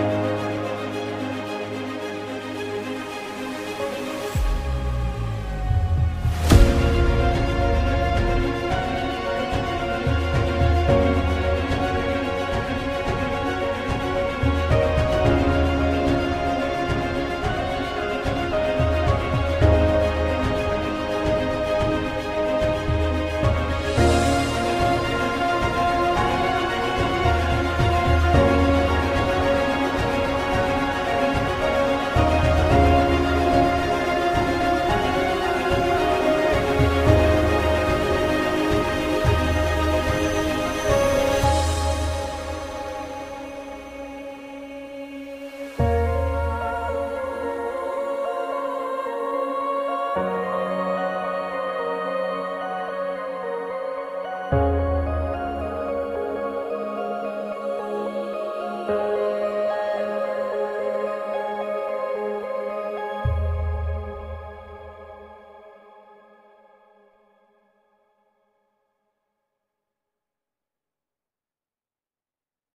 Bye.